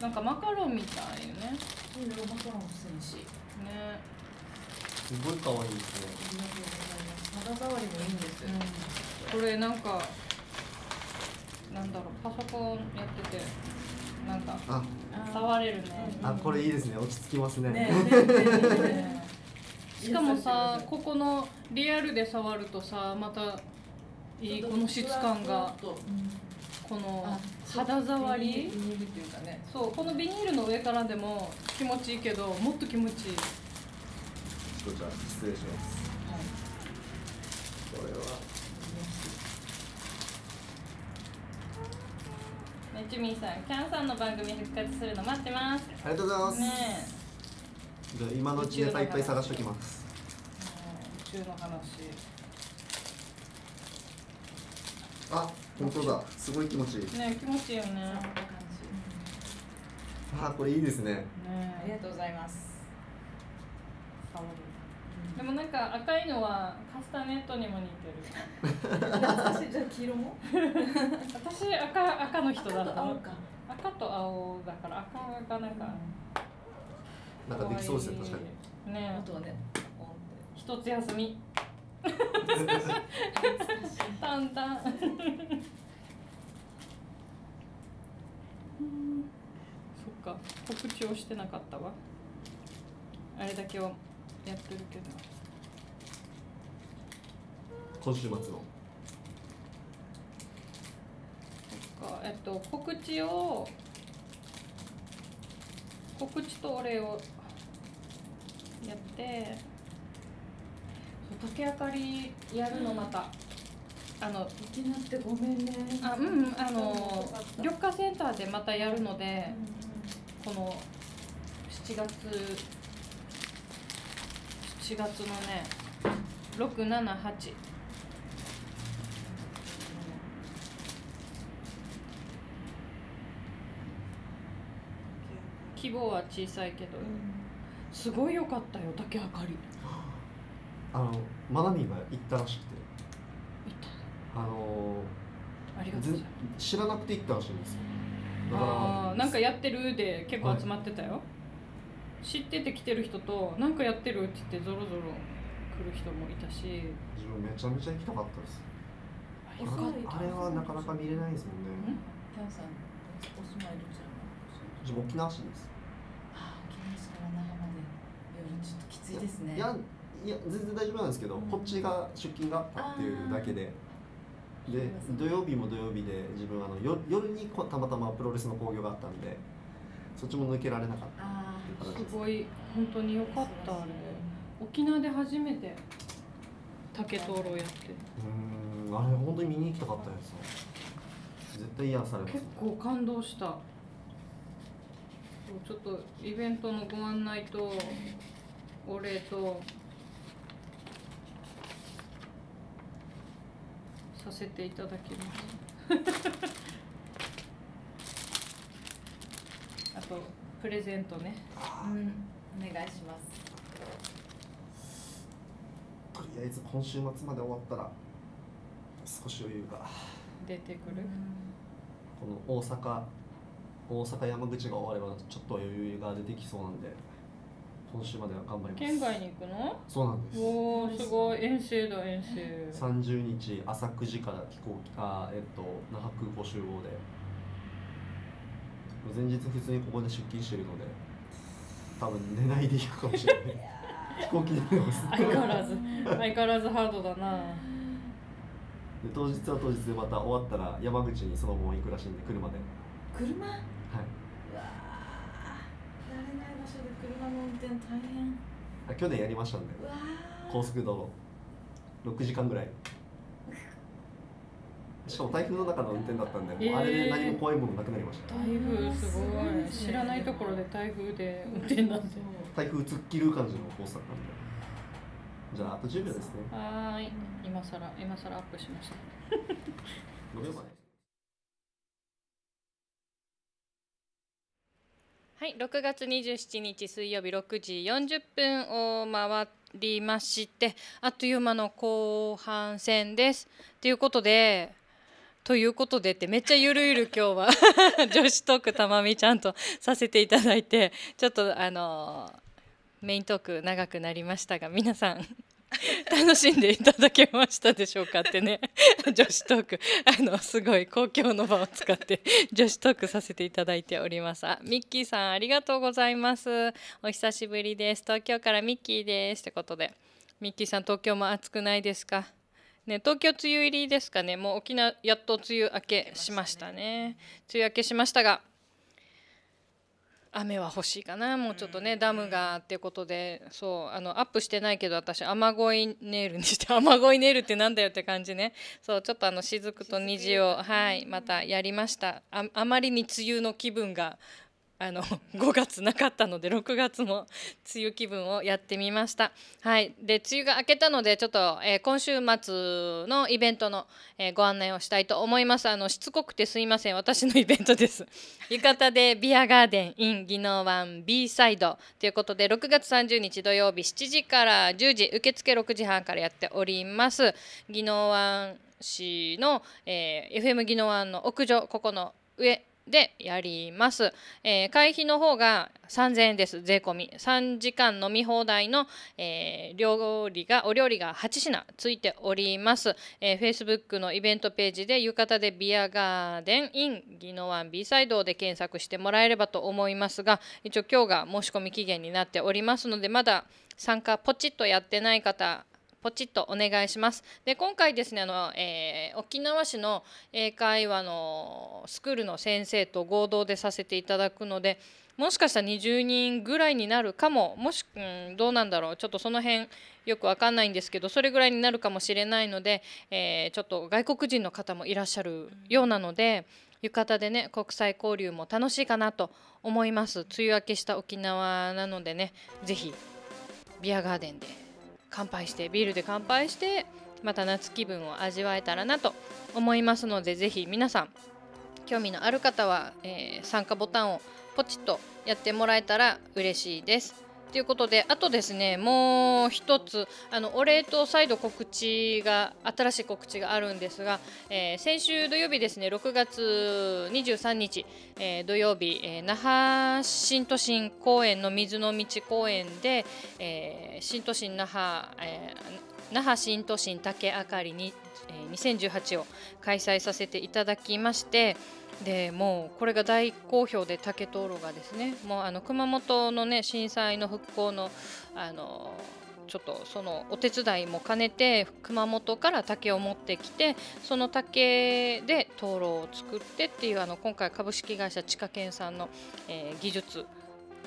なんかマカロンみたいよね。そう色マカロン付箋紙ね。すごい可愛いですね。ありがとうございます。肌触りもいいんです、これなんかなんだろうパソコンやっててなんかあ。触れるね。あこれいいですね。落ち着きますね。ね (laughs) しかもさここのリアルで触るとさまたいいこの質感がこのあ肌触り。ビニールっていうかね。そうこのビニールの上からでも気持ちいいけどもっと気持ちいい。ちょっとじゃあ失礼します。これはねちみんさんキャンさんの番組復活するの待ってます。ありがとうございます、ねじゃあ今のうちネタいっぱい探しておきます。え。宇宙の話あ本当だ。すごい気持ちいい。ね気持ちいいよね。あこれいいですね。ねありがとうございますでもなんか赤いのはカスタネットにも似てる。私じゃあ黄色も私赤赤の人だった。青か赤と青だから。赤がなんかなんかできそうですね確かに。にね。あとはね一つ休み。タンタンそっか告知をしてなかったわ。あれだけをやってるけど。今週末の。そっかえっと告知を告知とお礼をやって竹あかりやるのまた。あのいきなってごめんね。あうんうんあの緑化センターでまたやるのでこの7月7月のね678規模は小さいけど。すごい良かったよ竹あかり。あのマナミンが行ったらしくて。見たあのありがとう知らなくて行ったらしいんですよ。あーなんかやってるで結構集まってたよ、知ってて来てる人となんかやってるって言ってゾロゾロ来る人もいたし。自分めちゃめちゃ行きたかったです。あれはなかなか見れないですもんね。キャンさんお住まいどちらなの？自分沖縄市です。あ沖縄市から那覇まで。夜ちょっときついですね。いやいや全然大丈夫なんですけど、うん。こっちが出勤があったっていうだけで。で土曜日も土曜日で自分あの夜夜にこたまたまプロレスの興行があったんでそっちも抜けられなかった。すすごい。本当に良かったあれ。沖縄で初めて竹灯籠やって。うーんあれ本当に見に行きたかったです絶対癒されます。結構感動した。ちょっとイベントのご案内とお礼とさせていただきます (laughs) あとプレゼントね。うんお願いします。とりあえず今週末まで終わったら少し余裕が。出てくる？この大阪大阪山口が終わればちょっと余裕が出てきそうなんで今週までは頑張ります。県外に行くの？そうなんです。おーすごい。遠征だ遠征30日朝9時から飛行機あーえっと那覇空港集合で前日普通にここで出勤してるので多分寝ないで行くかもしれない。飛行機で寝ます。相変わらず。相変わらずハードだな。で当日は当日でまた終わったら山口にそのまま行くらしいんで車で。車？うわはいー。慣れない場所で車の運転大変。あ去年やりましたんで。うわー。高速道路。6時間ぐらいしかも台風の中の運転だったんで、もうあれで何も怖いものなくなりました、台風すごい。知らないところで台風で運転なんて。台風突っ切る感じのコースだったんで。じゃああと10秒ですね。はーい。今さら今さらアップしました。5秒前はい、6月27日水曜日6時40分を回りましてあっという間の後半戦です。ということでということでってめっちゃゆるゆる今日は (laughs) 女子トークたまみちゃんとさせていただいてちょっとあのメイントーク長くなりましたが皆さん (laughs) 楽しんでいただけましたでしょうかってね。(laughs) 女子トーク。あのすごい公共の場を使って女子トークさせていただいております。あミッキーさんありがとうございます。お久しぶりです。東京からミッキーです。ってことで。ミッキーさん東京も暑くないですか？ね、東京梅雨入りですかね。もう沖縄やっと梅雨明けしましたね。梅雨明けしましたが雨は欲しいかな。もうちょっとね、ダムがっていうことでそうあのアップしてないけど私雨乞いネイルにして (laughs) 雨乞いネイルってなんだよって感じね。そうちょっとあの雫と虹をはいまたやりました。ああまりに梅雨の気分があの (laughs) 5月なかったので6月も梅雨気分をやってみました。はい。で梅雨が明けたのでちょっと、えー今週末のイベントの、えーご案内をしたいと思います。あのしつこくてすいません。私のイベントです。(laughs) 浴衣でビアガーデン in 宜野湾 B サイドということで6月30日土曜日7時から10時受付6時半からやっております。宜野湾市の、えー FM 宜野湾の屋上ここの上でやります、えー会費の方が3000円です。税込み。3時間飲み放題の、えー料理がお料理が8品ついております、えー、Facebook のイベントページで浴衣でビアガーデン in 宜野湾 B サイドで検索してもらえればと思いますが一応今日が申し込み期限になっておりますのでまだ参加ポチッとやってない方ポチッとお願いします。で今回ですねあの、えー沖縄市の英会話のスクールの先生と合同でさせていただくのでもしかしたら20人ぐらいになるかももし、うん、どうなんだろうちょっとその辺よくわかんないんですけどそれぐらいになるかもしれないので、えーちょっと外国人の方もいらっしゃるようなので。浴衣でね国際交流も楽しいかなと思います梅雨明けした沖縄なのでねぜひビアガーデンで乾杯してビールで乾杯してまた夏気分を味わえたらなと思いますのでぜひ皆さん興味のある方は、えー参加ボタンをポチッとやってもらえたら嬉しいです。ということであとですねもう一つあのお礼と再度告知が新しい告知があるんですが、えー先週土曜日ですね6月23日、えー土曜日、えー那覇新都心公園の水の道公園で、えー新都心那覇、えー那覇新都心竹あかりに、え2018を開催させていただきましてでもうこれが大好評で竹灯籠がですねもうあの熊本のね震災の復興のあのちょっとそのお手伝いも兼ねて熊本から竹を持ってきてその竹で灯籠を作ってっていうあの今回株式会社地下研さんの、えー技術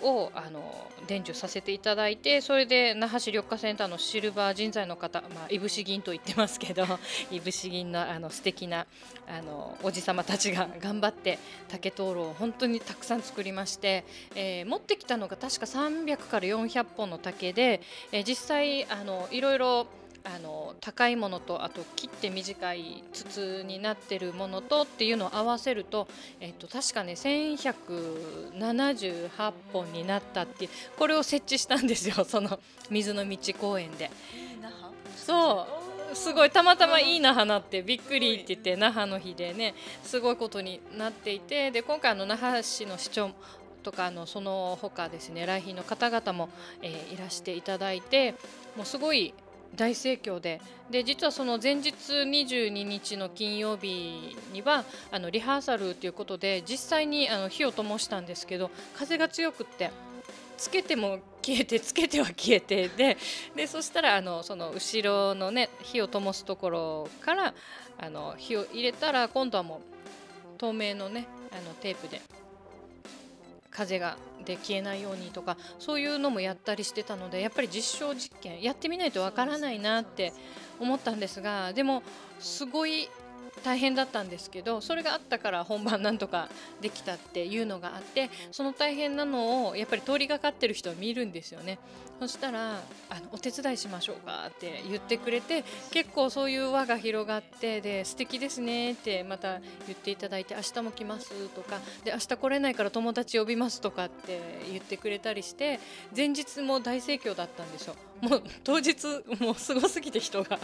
をあの伝授させていただいてそれで那覇市緑化センターのシルバー人材の方、まあ、いぶし銀と言ってますけど (laughs) いぶし銀のあの素敵なあのおじさまたちが頑張って竹灯籠を本当にたくさん作りまして、えー持ってきたのが確か300から400本の竹で、えー実際あのいろいろあの高いものとあと切って短い筒になってるものとっていうのを合わせると、えっと、確かね1178本になったっていうこれを設置したんですよ (laughs) その水の道公園で。そう。すごいたまたまいい那覇なってびっくりって言って那覇の日でねすごいことになっていてで今回あの那覇市の市長とかあのその他ですね来賓の方々も、えーいらしていただいてもうすごい大盛況で。で実はその前日22日の金曜日にはあのリハーサルということで実際にあの火を灯したんですけど風が強くってつけても消えてつけては消えてででそしたらあのその後ろのね火を灯すところからあの火を入れたら今度はもう透明のねあのテープで風がで消えないようにとかそういうのもやったりしてたのでやっぱり実証実験やってみないとわからないなって思ったんですがでもすごい大変だったんですけどそれがあったから本番なんとかできたっていうのがあってその大変なのをやっぱり通りがかってる人は見るんですよねそしたらあのお手伝いしましょうかって言ってくれて結構そういう輪が広がってで素敵ですねってまた言っていただいて明日も来ますとかで明日来れないから友達呼びますとかって言ってくれたりして前日も大盛況だったんですよもう当日もうすごすぎて人が。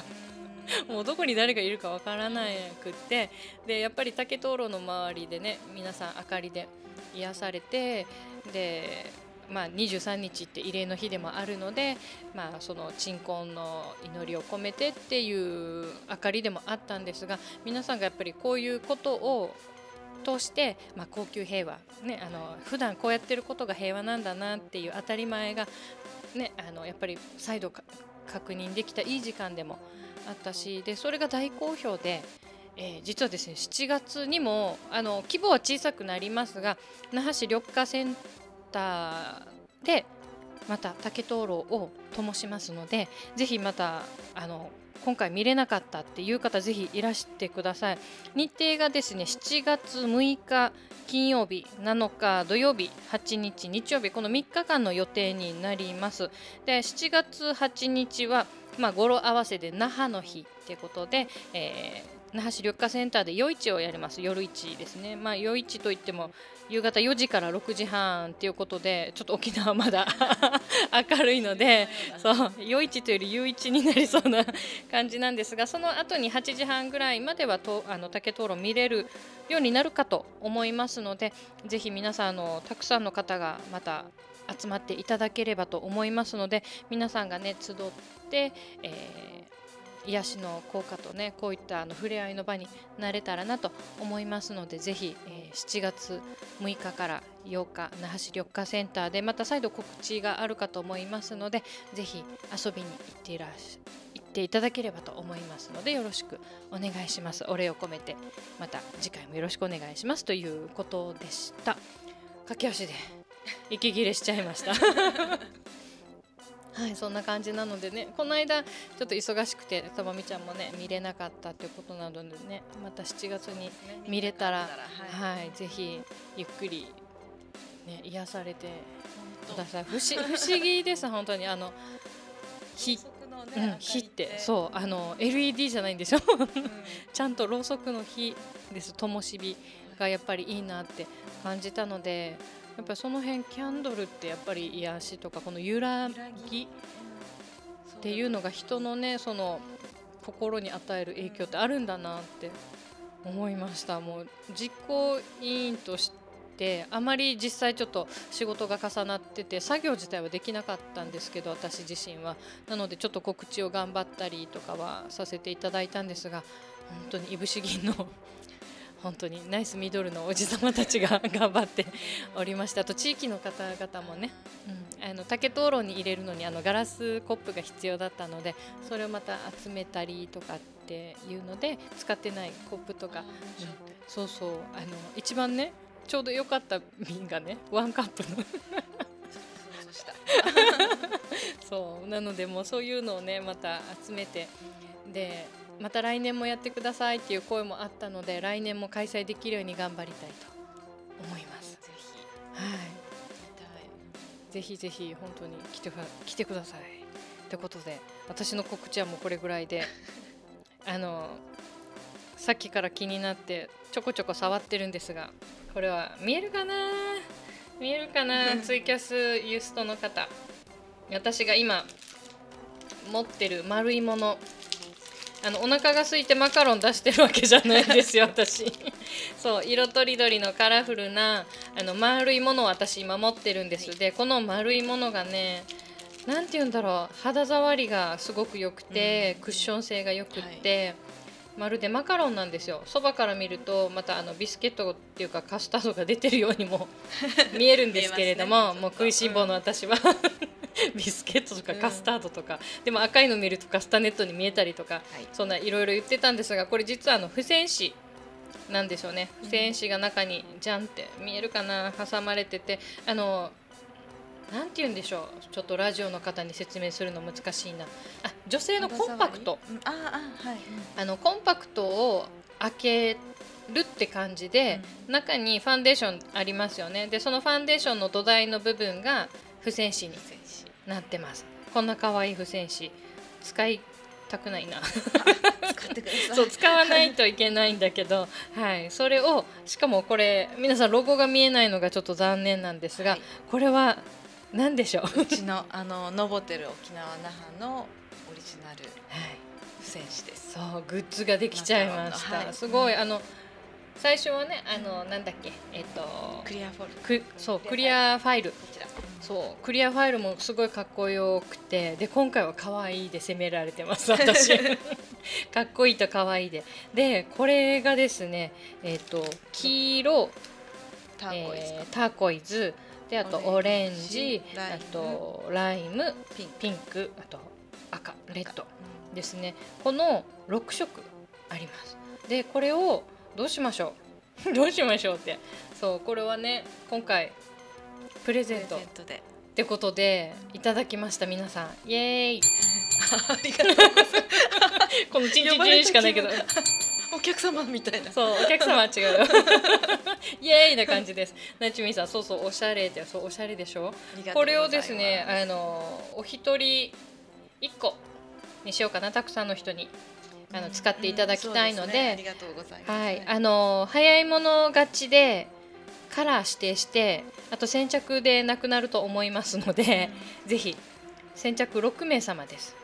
(laughs) もうどこに誰がいるかわからなくって。でやっぱり竹灯籠の周りでね皆さん明かりで癒されてで、まあ、23日って慰霊の日でもあるので、まあ、その鎮魂の祈りを込めてっていう明かりでもあったんですが皆さんがやっぱりこういうことを通して、まあ、高級平和、ね、あの普段こうやってることが平和なんだなっていう当たり前が、ね、あのやっぱり再度確認できたいい時間でもあったしでそれが大好評で、えー実はですね7月にもあの規模は小さくなりますが那覇市緑化センターでまた竹灯籠を灯しますのでぜひまたあの今回見れなかったっていう方ぜひいらしてください。日程がですね7月6日金曜日7日土曜日8日日曜日この3日間の予定になります。で7月8日はまあ語呂合わせで那覇の日ってことで、えー那覇市緑化センターで夜市をやります。夜市ですね。まあ夜市といっても夕方4時から6時半っていうことでちょっと沖縄はまだ (laughs) 明るいのでそう夜市というより夕市になりそうな感じなんですがその後に8時半ぐらいまではとあの竹灯籠見れるようになるかと思いますのでぜひ皆さんあのたくさんの方がまた集まっていただければと思いますので皆さんがね集って、えー癒しの効果とねこういったあの触れ合いの場になれたらなと思いますのでぜひ、えー7月6日から8日那覇市緑化センターでまた再度告知があるかと思いますのでぜひ遊びに行っていらっし行っていただければと思いますのでよろしくお願いします。お礼を込めてまた次回もよろしくお願いしますということでした。駆け足で息切れしちゃいましたはい、そんな感じなのでね、この間ちょっと忙しくて、ともみちゃんもね見れなかったということなのでね、また7月に見れたら、はい、ぜひゆっくりね癒されてください。不思不思議です本当にあの火、うん、火ってそうあの LED じゃないんですよ。(laughs) ちゃんとろうそくの火です。灯火がやっぱりいいなって感じたので。やっぱその辺キャンドルってやっぱり癒しとかこの揺らぎっていうのが人のねその心に与える影響ってあるんだなって思いました。もう実行委員としてあまり実際ちょっと仕事が重なってて作業自体はできなかったんですけど私自身は。なのでちょっと告知を頑張ったりとかはさせていただいたんですが本当にいぶし銀の本当にナイスミドルのおじさまたちが (laughs) 頑張っておりました。あと地域の方々もね、うん、あの竹灯籠に入れるのにあのガラスコップが必要だったのでそれをまた集めたりとかっていうので使ってないコップとか、うんそうそう。あの一番ねちょうど良かった瓶がねワンカップの。そう (laughs) なのでもうそういうのをねまた集めてでまた来年もやってくださいっていう声もあったので来年も開催できるように頑張りたいと思います。はい、ぜひぜひ本当に来てく来てください。ってことで私の告知はもうこれぐらいで (laughs) あのさっきから気になってちょこちょこ触ってるんですがこれは見えるかな？見えるかな？(laughs) ツイキャスユーストの方私が今持ってる丸いものあのお腹が空いてマカロン出してるわけじゃないんですよ (laughs) 私。そう色とりどりのカラフルなあの丸いものを私今持ってるんです、でこの丸いものがねなんて言うんだろう肌触りがすごく良くて、クッション性が良くって、まるでマカロンなんですよ。そばから見るとまたあのビスケットっていうかカスタードが出てるようにも (laughs) 見えるんですけれども、ね。もう食いしん坊の私は、ビスケットとかカスタードとか、でも赤いの見るとカスタネットに見えたりとか、そんないろいろ言ってたんですがこれ実はあの付箋紙なんでしょうね。付箋紙が中にジャンって見えるかな挟まれててあのなんて言うんでしょう。ちょっとラジオの方に説明するの難しいな。あ女性のコンパクト。うんああはい、あのコンパクトを開けるって感じで、中にファンデーションありますよね。でそのファンデーションの土台の部分が付箋紙になってます。こんな可愛い付箋紙使いたくないな。使ってください。そう使わないといけないんだけど、はい、それをしかもこれ皆さんロゴが見えないのがちょっと残念なんですが、はい。これは何でしょう、うちのあのノボテル沖縄那覇のオリジナルはい付箋紙です。そうグッズができちゃいました、はい。すごいあの最初はねあのなんだっけ？えっとクリアフォル。ダくそうクリアファイル。こちら。そうクリアファイルもすごいかっこよくてで今回は可愛いで攻められてます私。(laughs) かっこいいと可愛いで。でこれがですねえっ、と黄色ターコイズえーターコイズであとオオレンジあとライムピンク。ピンクあと赤レッドですね。この6色あります。でこれをどうしましょう？(laughs) どうしましょうって。そうこれはね今回プレゼント。で。てことでいただきました皆さん。イエーイ。ありがとうございます。(laughs) このチンチンチンしかないけどお客様みたいな。そうお客様は違うよ。(laughs) イエーイな感じです。なちみさんそうそうおしゃれでそうおしゃれでしょ？これをですねあのお一人一個にしようかな。たくさんの人にあの使っていただきたいので,、うんそうすね。ありがとうございます。はい。あの早い者勝ちでカラー指定してあと先着でなくなると思いますので、ぜひ先着6名様です。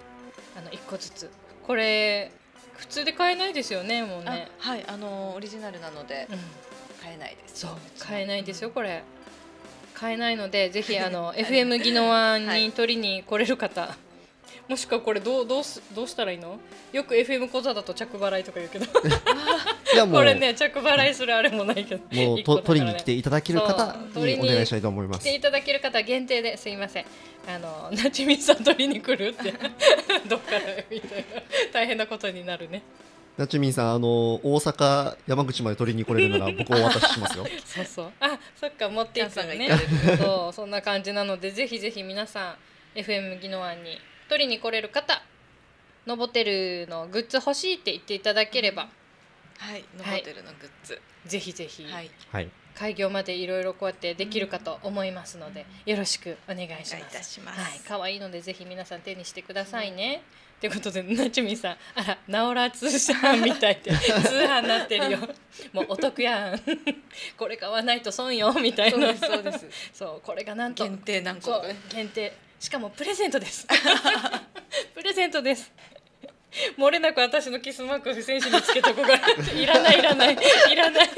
あの1個ずつ。これ普通で買えないですよねもうあね、はいあのオリジナルなのでうん、買えないです。そう買えないですよこれ。買えないのでぜひあの (laughs) FM 宜野湾に取りに来れる方、もしくはこれどうどうすどうしたらいいの？よく FM 講座だと着払いとか言うけど。い (laughs) やもう。(laughs) これね着払いするあれもないけど。もうと取りに来ていただける方ににお願いしたいと思います。来ていただける方限定ですいません。あの (laughs) なちみさん取りに来るって。(laughs) どっからみたいな大変なことになるね。なちみんさんあの大阪山口まで取りに来れるなら僕お渡ししますよ。そうそう。あそっか持っていくが行かれるそうそんな感じなのでぜひぜひ皆さん FM 宜野湾に取りに来れる方ノボテルのグッズ欲しいって言っていただければ、はいノボテルのグッズ。ぜひぜひはいはい開業までいろいろこうやってできるかと思いますので、よろしくお願いします。いいたしますはい、可愛いのでぜひ皆さん手にしてくださいね。ということでなちみさん、(laughs) あら、ナオラ通販みたいって (laughs) 通販になってるよ。もうお得やん。(laughs) これ買わないと損よみたいな。そうですそうです。そうこれがなんと限定何個そう限定しかもプレゼントですプレゼントです漏れなく私のキスマーク不戦士につけとこがいらない (laughs) いらない。いらない。(laughs)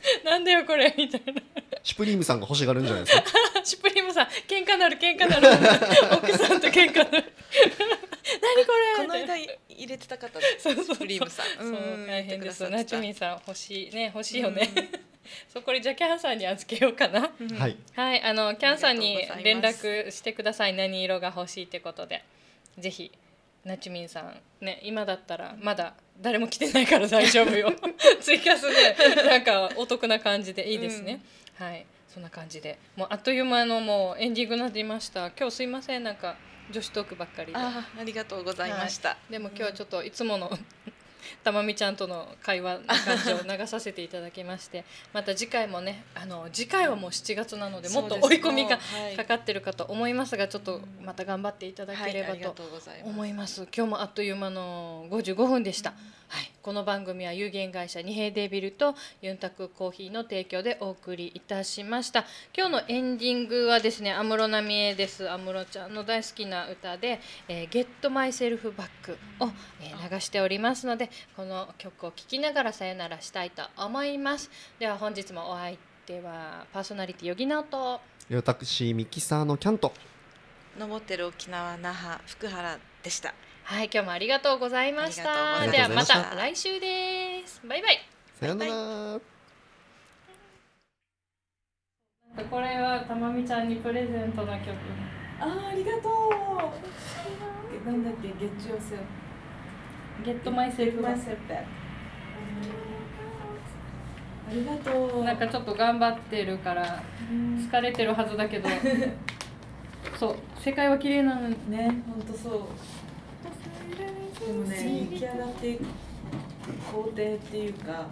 (laughs) なんだよこれみたいな。シュプリームさんが欲しがるんじゃないですか？シュプリームさん喧嘩なる喧嘩なる。奥さんと喧嘩なる。何これ？この間い入れてた方です。そうそうそう。プリームさん。そううん大変です言ってくださん欲しいね欲しいよね。そうこれじゃあキャンさんに預けようかな。はい。はい、あのキャンさんに連絡してください。何色が欲しいってことで、ぜひなちみんさんね、今だったらまだ誰も来てないから大丈夫よ。ツイキャスでなんかお得な感じでいいですね。はい、そんな感じで、もうあっという間のもうエンディングになりました。今日すいませんなんか女子トークばっかりで。あーありがとうございました。でも今日はちょっといつもの (laughs) たまみちゃんとの会話の感じを流させていただきまして (laughs) また次回もねあの次回はもう7月なのでもっと追い込みがかかってるかと思いますがちょっとまた頑張っていただければと思います。今日もあっという間の55分でした、はい、この番組は有限会社二平デビルとユンタクコーヒーの提供でお送りいたしました。今日のエンディングはですね安室奈美恵です。安室ちゃんの大好きな歌で「えー、Get Myself Back を」えー流しておりますのでこの曲を聴きながらさよならしたいと思います。では本日もお相手はパーソナリティヨギナオと私ミキサーのキャント。登ってる沖縄那覇福原でしたはい今日もありがとうございました。ではまたた来週です。バイバイ。さよなら。これはたまみちゃんにプレゼントの曲。あーありがとう。えなんだっけ？月曜セル。ペありがとう。なんかちょっと頑張ってるからうん疲れてるはずだけど。(laughs) そう世界は綺麗なの。にね本当そうでもね出来上がっていく工程っていうか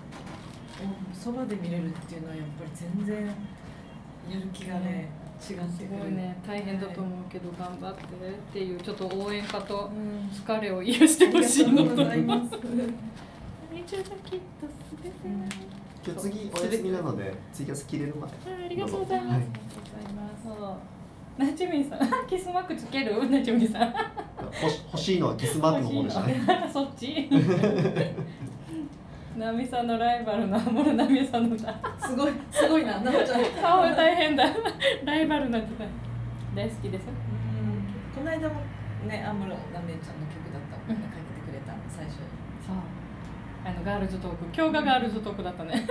そばで見れるっていうのはやっぱり全然やる気がね違ってすくる。ごいね大変だと思うけど頑張ってっていうちょっと応援歌とうん。疲れを癒してほしいのとありがとうございます今日次お休みなのでツイキャス切れるまで。ありがとうございます。はい。なちみさん、(laughs) キスマークつける？なちみさん。欲し欲しいのはキスマークの方でしたね (laughs) そっち？(laughs) なみさんのライバルの安室奈美恵さんの歌。すごいすごいななおちゃん顔が大変だ。ライバルなんて大好きです。この間もね安室奈美恵ちゃんの曲だったもんねかけてくれたの最初にそう。あのガールズトーク、今日がガールズトークだったね。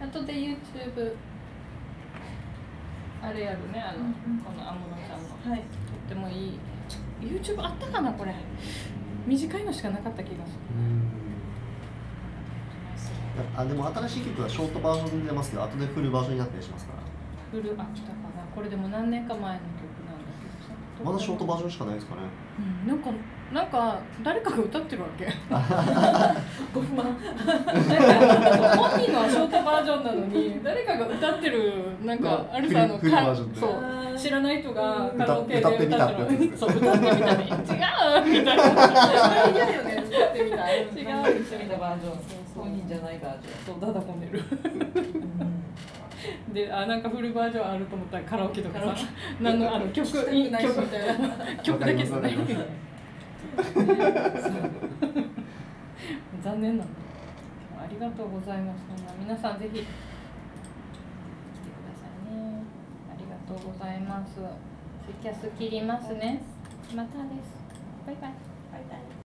あとで YouTube あれやるね、あの、この安室ちゃんの。はい。とってもいい。YouTube あったかなこれ。短いのしかなかった気がする。あでも新しい曲はショートバージョンで出ますけど後でフルバージョンになったりしますから。フルあったかな。これでも何年か前のまだショートバージョンしかないですかね。うんなんかなんか誰かが歌ってるわけ。(laughs) ご不満なんか本人のはショートバージョンなのに (laughs) 誰かが歌ってるなんかまああるさあのそう知らない人がカラオケで歌ってみた。歌ってってやつるそう歌ってみたね違う。みたい。な嫌だよね歌ってみたい。違う歌ってみたバージョン本人じゃないバージそうダダこねるョン (laughs) であなんかフルバージョンあると思ったらカラオケとかさ。カラオケ。(laughs) 何のあの曲曲。みたいな。(laughs) 曲だけですね。わかりますわかり残念なんだ。ありがとうございます皆さんぜひ来てくださいね。ありがとうございます。ツイキャス切りますね。またです。バイバイ